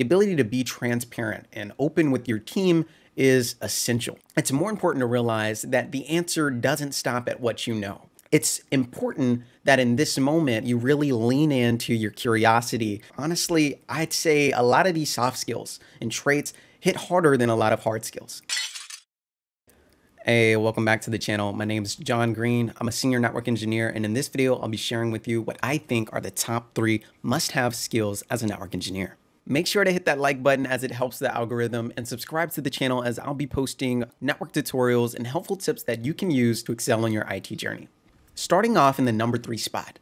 the ability to be transparent and open with your team is essential. It's more important to realize that the answer doesn't stop at what you know. It's important that in this moment you really lean into your curiosity. Honestly, I'd say a lot of these soft skills and traits hit harder than a lot of hard skills. Hey, welcome back to the channel. My name is Jon Green. I'm a senior network engineer, and in this video, I'll be sharing with you what I think are the top three must-have skills as a network engineer. Make sure to hit that like button as it helps the algorithm and subscribe to the channel as I'll be posting network tutorials and helpful tips that you can use to excel in your IT journey. Starting off in the number three spot.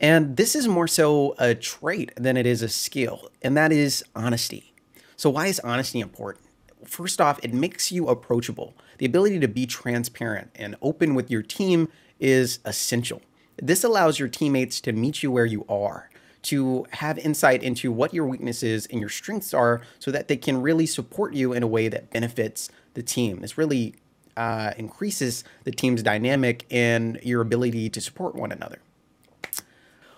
And this is more so a trait than it is a skill, and that is honesty. So why is honesty important? First off, it makes you approachable. The ability to be transparent and open with your team is essential. This allows your teammates to meet you where you are, to have insight into what your weaknesses and your strengths are so that they can really support you in a way that benefits the team. This really uh, increases the team's dynamic and your ability to support one another.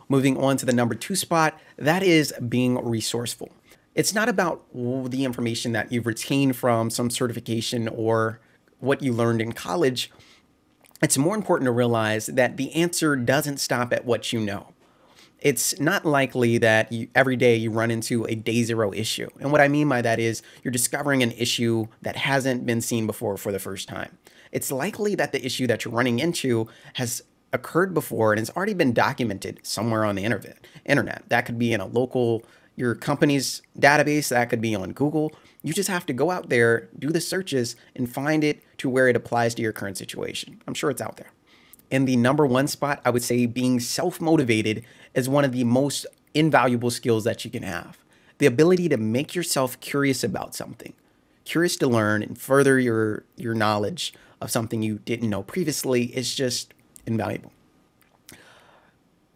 Moving on to the number two spot, that is being resourceful. It's not about the information that you've retained from some certification or what you learned in college. It's more important to realize that the answer doesn't stop at what you know. It's not likely that you, every day you run into a day zero issue. And what I mean by that is you're discovering an issue that hasn't been seen before for the first time. It's likely that the issue that you're running into has occurred before and has already been documented somewhere on the internet. internet. That could be in a local your company's database. That could be on Google. You just have to go out there, do the searches, and find it to where it applies to your current situation. I'm sure it's out there. In the number one spot, I would say being self motivated is one of the most invaluable skills that you can have. The ability to make yourself curious about something, curious to learn and further your, your knowledge of something you didn't know previously is just invaluable.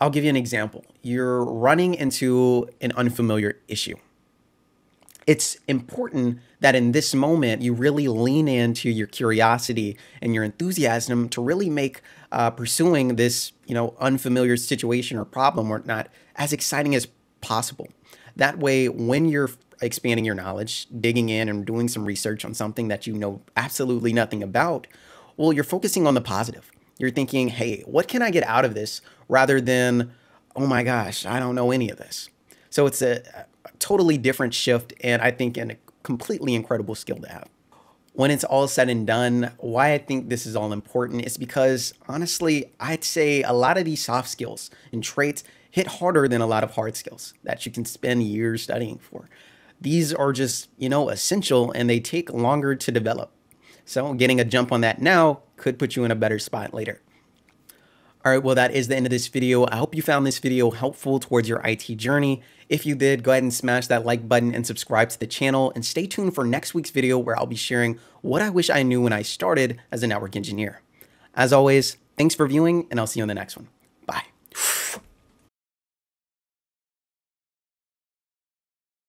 I'll give you an example. You're running into an unfamiliar issue. It's important that in this moment you really lean into your curiosity and your enthusiasm to really make uh, pursuing this, you know, unfamiliar situation or problem or not as exciting as possible. That way, when you're expanding your knowledge, digging in and doing some research on something that you know absolutely nothing about, well, you're focusing on the positive. You're thinking, hey, what can I get out of this rather than, oh my gosh, I don't know any of this. So it's a, a totally different shift and I think a completely incredible skill to have. When it's all said and done, why I think this is all important is because honestly, I'd say a lot of these soft skills and traits hit harder than a lot of hard skills that you can spend years studying for. These are just, you know, essential and they take longer to develop. So getting a jump on that now could put you in a better spot later. All right, well, that is the end of this video. I hope you found this video helpful towards your IT journey. If you did, go ahead and smash that like button and subscribe to the channel and stay tuned for next week's video where I'll be sharing what I wish I knew when I started as a network engineer. As always, thanks for viewing and I'll see you in the next one.